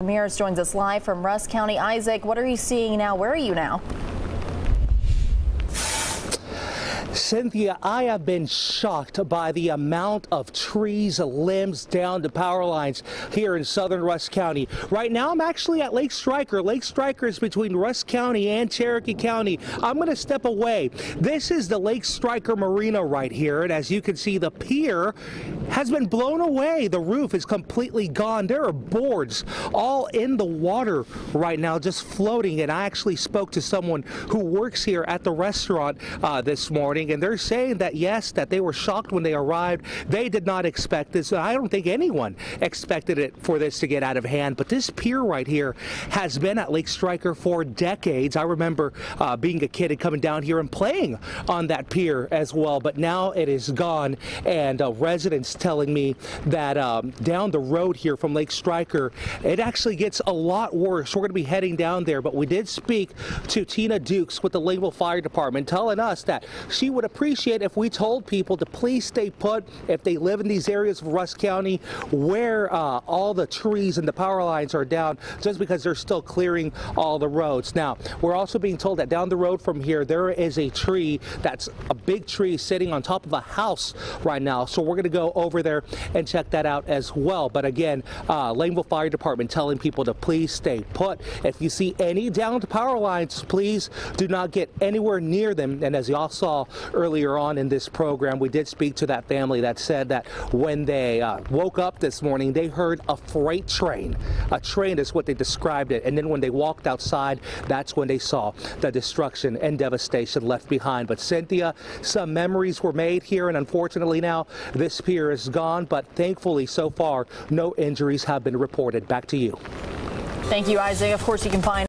Ramirez joins us live from Rusk County. Isaac, what are you seeing now? Where are you now? Cynthia, I have been shocked by the amount of trees, limbs down to power lines here in southern Rusk County. Right now, I'm actually at Lake Striker. Lake Striker is between Rusk County and Cherokee County. I'm going to step away. This is the Lake Striker Marina right here, and as you can see, the pier has been blown away. The roof is completely gone. There are boards all in the water right now, just floating. And I actually spoke to someone who works here at the restaurant uh, this morning, and they're saying that yes, that they were shocked when they arrived. They did not expect this. I don't think anyone expected it for this to get out of hand. But this pier right here has been at Lake Striker for decades. I remember uh, being a kid and coming down here and playing on that pier as well. But now it is gone, and uh, residents telling me that um, down the road here from Lake Striker, it actually gets a lot worse. We're going to be heading down there, but we did speak to Tina Dukes with the Laneville Fire Department, telling us that she would appreciate if we told people to please stay put if they live in these areas of Rusk County where uh, all the trees and the power lines are down, just because they're still clearing all the roads. Now, we're also being told that down the road from here, there is a tree that's a big tree sitting on top of a house right now. So we're going to go over there and check that out as well. But again, uh, Laneville Fire Department telling people to please stay put. If you see any downed power lines, please do not get anywhere near them. And as you all saw earlier on in this program, we did speak to that family that said that when they uh, woke up this morning, they heard a freight train. A train is what they described it. And then when they walked outside, that's when they saw the destruction and devastation left behind. But Cynthia, some memories were made here, and unfortunately now this pier is gone, but thankfully so far, no injuries have been reported. Back to you. Thank you, Isaac. Of course, you can find